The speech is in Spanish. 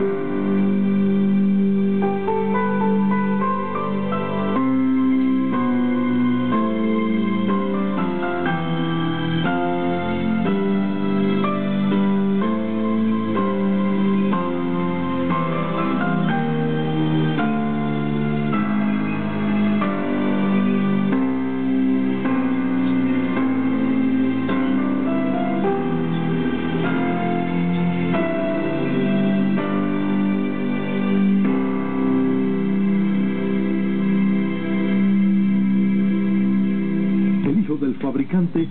thank you. Del fabricante